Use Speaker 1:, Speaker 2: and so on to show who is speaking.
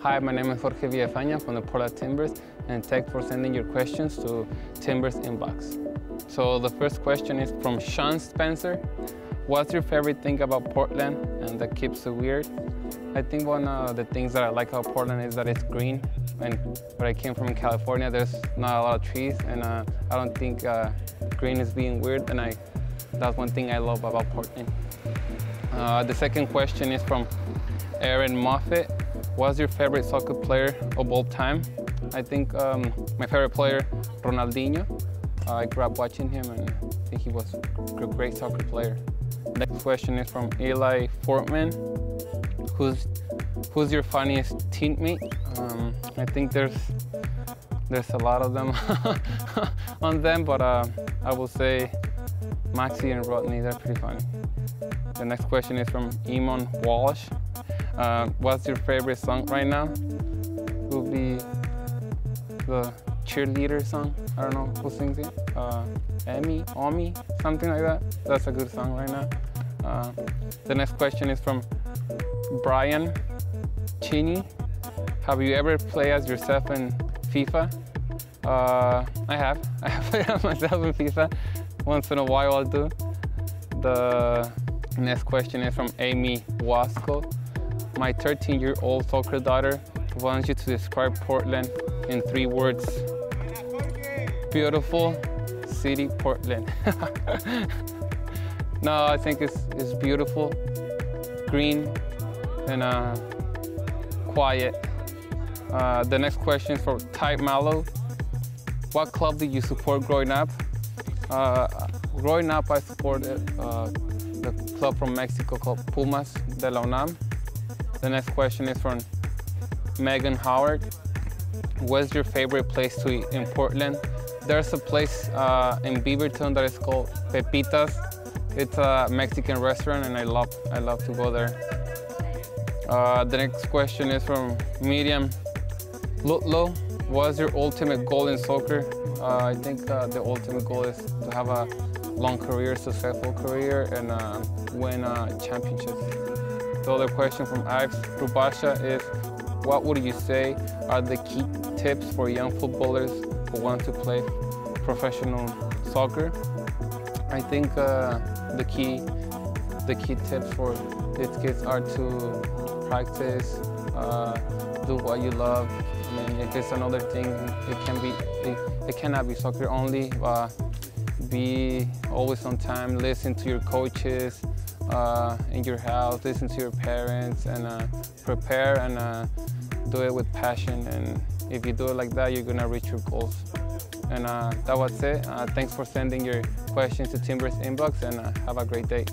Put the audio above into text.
Speaker 1: Hi, my name is Jorge Villafaña from the Portland Timbers, and thanks for sending your questions to Timbers Inbox. So the first question is from Sean Spencer. What's your favorite thing about Portland and that keeps it weird? I think one of the things that I like about Portland is that it's green. And where I came from in California, there's not a lot of trees, and uh, I don't think uh, green is being weird, and I, that's one thing I love about Portland. Uh, the second question is from Aaron Moffett. What's your favorite soccer player of all time? I think um, my favorite player, Ronaldinho. Uh, I grew up watching him and I think he was a great soccer player. Next question is from Eli Fortman. Who's who's your funniest teammate? Um, I think there's there's a lot of them on them, but uh, I will say Maxi and Rodney, they're pretty funny. The next question is from Emon Walsh. Uh, what's your favorite song right now? Will be the cheerleader song. I don't know who sings it. Uh, Emmy, Omi, something like that. That's a good song right now. Uh, the next question is from Brian Cheney. Have you ever played as yourself in FIFA? Uh, I have. I have played as myself in FIFA. Once in a while I'll do. The next question is from Amy Wasco. My 13-year-old soccer daughter wants you to describe Portland in three words. Beautiful city, Portland. no, I think it's, it's beautiful, green, and uh, quiet. Uh, the next question is for Ty Mallow. What club did you support growing up? Uh, growing up, I supported uh, the club from Mexico called Pumas de la UNAM. The next question is from Megan Howard. What's your favorite place to eat in Portland? There's a place uh, in Beaverton that is called Pepitas. It's a Mexican restaurant and I love, I love to go there. Uh, the next question is from Miriam Lutlow. What's your ultimate goal in soccer? Uh, I think uh, the ultimate goal is to have a long career, successful career, and uh, win uh, championships. The other question from Ives Rubasha is, what would you say are the key tips for young footballers who want to play professional soccer? I think uh, the key the key tips for these kids are to practice, uh, do what you love. I mean, if it's another thing, it can be it, it cannot be soccer only. Be always on time, listen to your coaches in your house, listen to your parents, and uh, prepare and uh, do it with passion. And if you do it like that, you're gonna reach your goals. And uh, that was it. Uh, thanks for sending your questions to Timbers Inbox, and uh, have a great day.